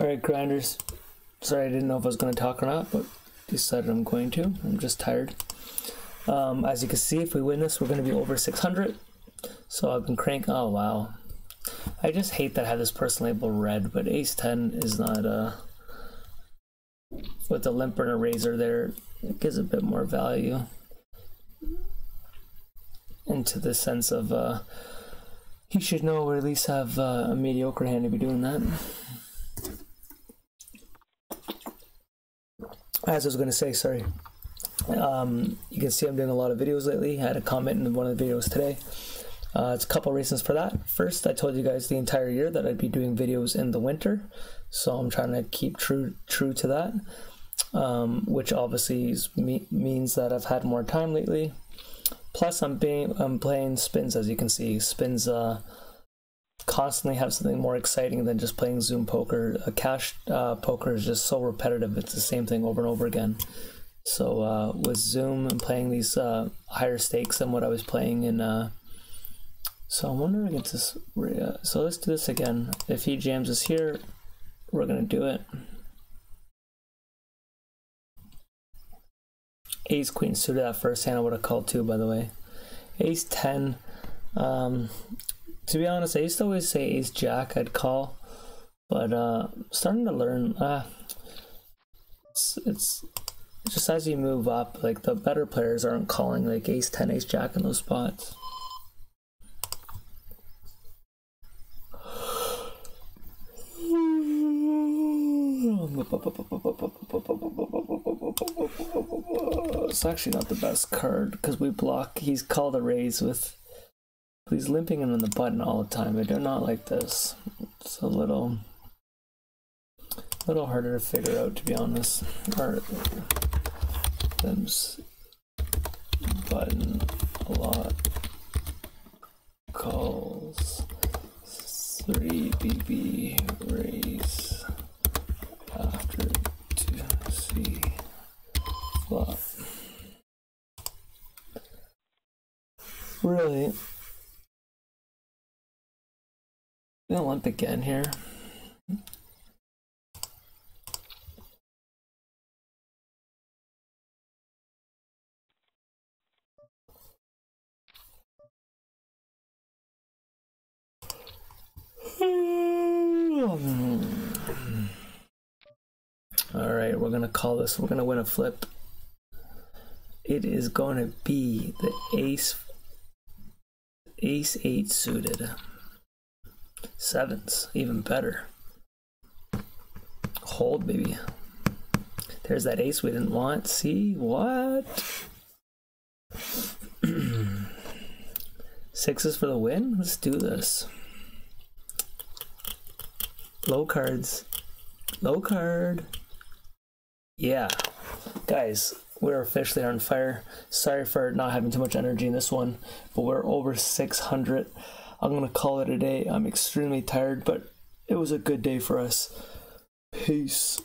Alright, grinders. Sorry, I didn't know if I was going to talk or not, but decided I'm going to. I'm just tired. Um, as you can see, if we win this, we're going to be over 600. So I've been cranking. Oh, wow. I just hate that I have this person labeled red, but ace 10 is not, uh, with the limper and a raiser there, it gives a bit more value into the sense of, uh, he should know or at least have uh, a mediocre hand to be doing that. As I was going to say, sorry. Um, you can see I'm doing a lot of videos lately. I had a comment in one of the videos today. Uh, it's a couple reasons for that. First, I told you guys the entire year that I'd be doing videos in the winter, so I'm trying to keep true true to that. Um, which obviously me means that I've had more time lately. Plus, I'm being I'm playing spins as you can see. Spins uh, constantly have something more exciting than just playing Zoom poker. A cash uh, poker is just so repetitive; it's the same thing over and over again. So uh, with Zoom and playing these uh, higher stakes than what I was playing in. Uh, so I'm wondering if this. So let's do this again. If he jams us here, we're gonna do it. Ace Queen suited that first hand I would have called too, by the way. Ace 10. Um, to be honest, I used to always say Ace Jack I'd call, but uh, starting to learn. Uh, it's, it's just as you move up, like the better players aren't calling like Ace 10, Ace Jack in those spots. It's actually not the best card because we block. He's called a raise with. He's limping him on the button all the time. I do not like this. It's a little, little harder to figure out, to be honest. Or them's button a lot. Calls three BB raise after two C flop. Really? Gonna limp again here. All right, we're gonna call this. We're gonna win a flip. It is to be the ace, ace eight suited. Sevens, even better. Hold, baby. There's that ace we didn't want. See what? Sixes for the win. Let's do this. Low cards. Low card. Yeah. Guys, we're officially on fire. Sorry for not having too much energy in this one, but we're over 600. I'm going to call it a day. I'm extremely tired, but it was a good day for us. Peace.